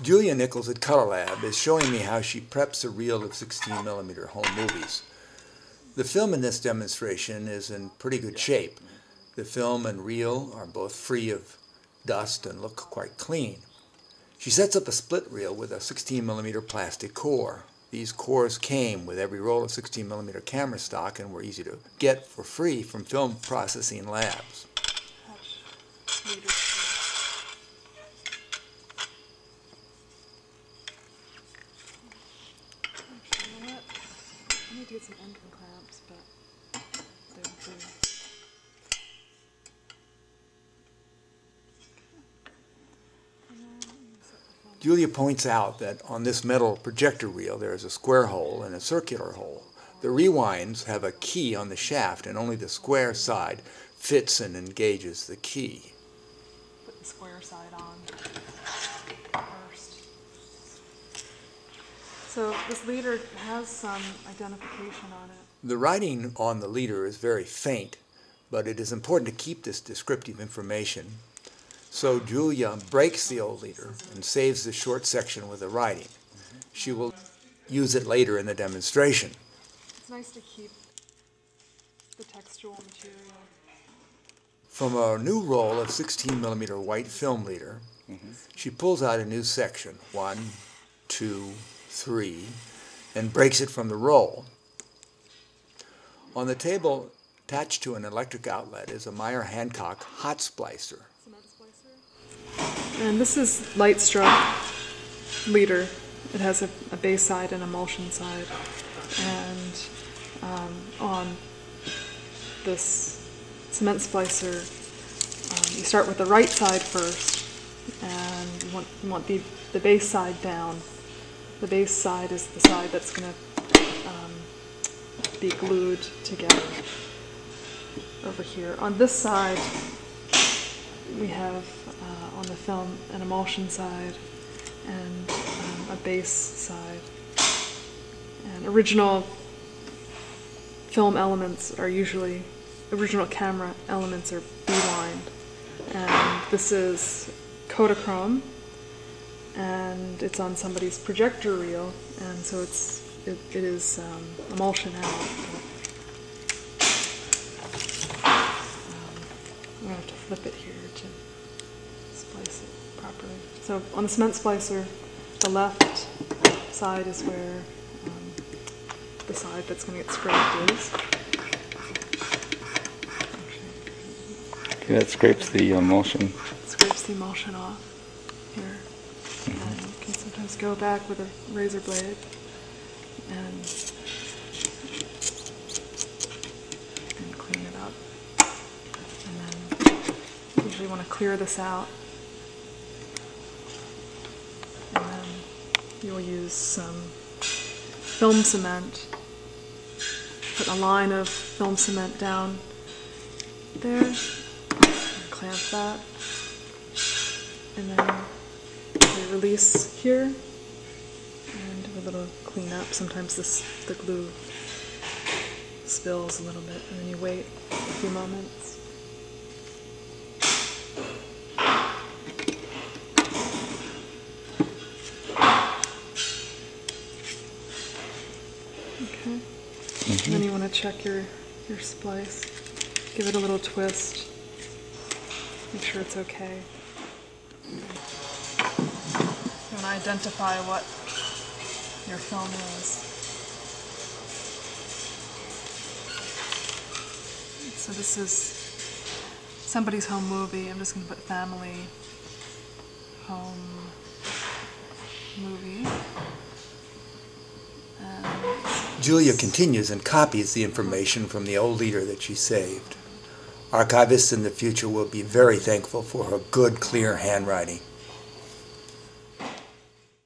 Julia Nicoll at Colorlab is showing me how she preps a reel of 16 millimeter home movies. The film in this demonstration is in pretty good shape. The film and reel are both free of dust and look quite clean. She sets up a split reel with a 16 millimeter plastic core. These cores came with every roll of 16 millimeter camera stock and were easy to get for free from film processing labs. Some clamps, but they're blue. Julia points out that on this metal projector reel there is a square hole and a circular hole. The rewinds have a key on the shaft and only the square side fits and engages the key. Put the square side on first. So this leader has some identification on it. The writing on the leader is very faint, but it is important to keep this descriptive information. So Julia breaks the old leader and saves the short section with the writing. She will use it later in the demonstration. It's nice to keep the textual material. From a new roll of 16 millimeter white film leader, mm-hmm. she pulls out a new section, one, two, three, and breaks it from the roll. On the table attached to an electric outlet is a Maier-Hancock hot splicer. And this is light struck leader. It has a, a base side and emulsion side. And um, on this cement splicer, um, you start with the right side first, and you want, you want the, the base side down. The base side is the side that's going to um, be glued together over here. On this side, we have uh, on the film an emulsion side and um, a base side. And original film elements are usually, original camera elements are B-wind. And this is Kodachrome, and it's on somebody's projector reel, and so it's it, it is um, emulsion out. But, um, I'm gonna have to flip it here to splice it properly. So on the cement splicer, the left side is where um, the side that's going to get scraped is. Okay, that scrapes the emulsion. scrapes the emulsion off here. You can sometimes go back with a razor blade and, and clean it up. And then usually want to clear this out. And then you'll use some film cement. Put a line of film cement down there. Clamp that. And then release here and do a little cleanup. Sometimes this the glue spills a little bit, and then you wait a few moments. Okay. And then mm-hmm. you want to check your your splice. Give it a little twist. Make sure it's okay. To identify what your film is. So this is somebody's home movie. I'm just going to put family home movie. And Julia continues and copies the information from the old leader that she saved. Archivists in the future will be very thankful for her good, clear handwriting.